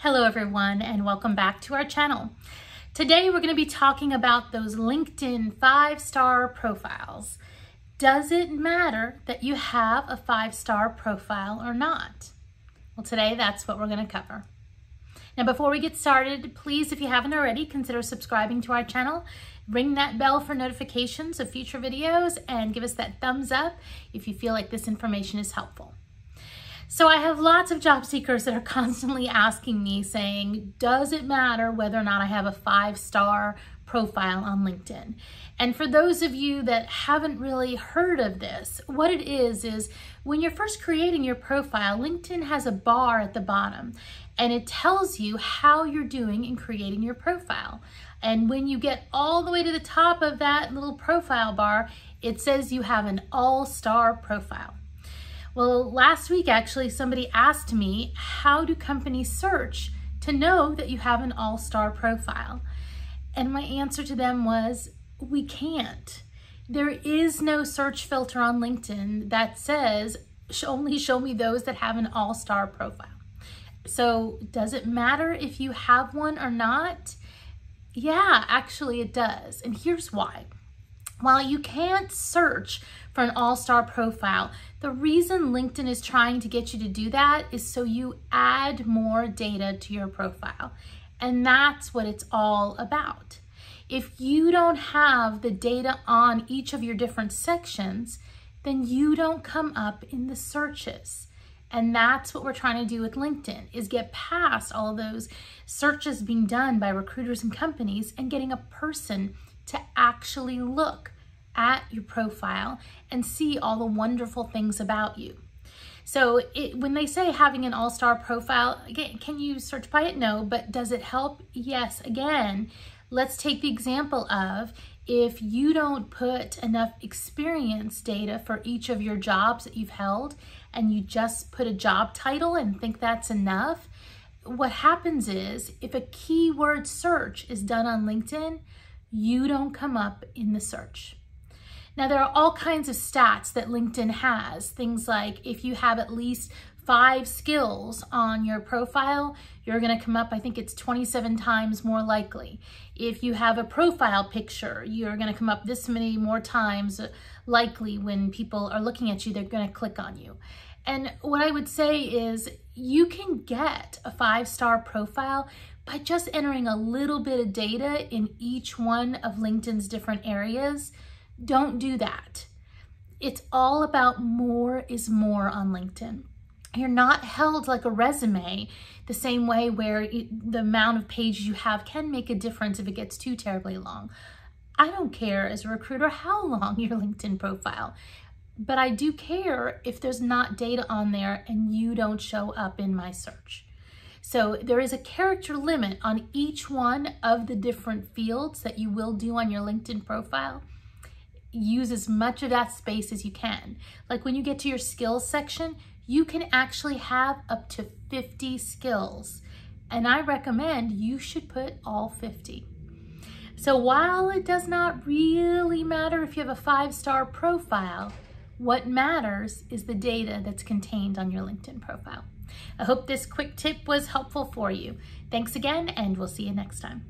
Hello everyone and welcome back to our channel. Today we're going to be talking about those LinkedIn five-star profiles. Does it matter that you have a five-star profile or not? Well today that's what we're going to cover. Now before we get started, please if you haven't already, consider subscribing to our channel. Ring that bell for notifications of future videos and give us that thumbs up if you feel like this information is helpful. So I have lots of job seekers that are constantly asking me saying, does it matter whether or not I have a five-star profile on LinkedIn? And for those of you that haven't really heard of this, what it is, is when you're first creating your profile, LinkedIn has a bar at the bottom and it tells you how you're doing in creating your profile. And when you get all the way to the top of that little profile bar, it says you have an all-star profile. Well, last week actually somebody asked me, how do companies search to know that you have an all-star profile? And my answer to them was, we can't. There is no search filter on LinkedIn that says only show me those that have an all-star profile. So does it matter if you have one or not? Yeah, actually it does. And here's why. While you can't search for an all-star profile, the reason LinkedIn is trying to get you to do that is so you add more data to your profile. And that's what it's all about. If you don't have the data on each of your different sections, then you don't come up in the searches. And that's what we're trying to do with LinkedIn is get past all those searches being done by recruiters and companies and getting a person actually look at your profile and see all the wonderful things about you. So it, when they say having an all-star profile, again, can you search by it? No, but does it help? Yes, again, let's take the example of if you don't put enough experience data for each of your jobs that you've held and you just put a job title and think that's enough, what happens is if a keyword search is done on LinkedIn, you don't come up in the search. Now there are all kinds of stats that LinkedIn has. Things like if you have at least five skills on your profile, you're gonna come up, I think it's 27 times more likely. If you have a profile picture, you're gonna come up this many more times likely when people are looking at you, they're gonna click on you. And what I would say is you can get a five-star profile by just entering a little bit of data in each one of LinkedIn's different areas. Don't do that. It's all about more is more on LinkedIn. You're not held like a resume the same way where it, the amount of pages you have can make a difference if it gets too terribly long. I don't care as a recruiter how long your LinkedIn profile, but I do care if there's not data on there and you don't show up in my search. So there is a character limit on each one of the different fields that you will do on your LinkedIn profile use as much of that space as you can. Like when you get to your skills section, you can actually have up to 50 skills. And I recommend you should put all 50. So while it does not really matter if you have a five-star profile, what matters is the data that's contained on your LinkedIn profile. I hope this quick tip was helpful for you. Thanks again, and we'll see you next time.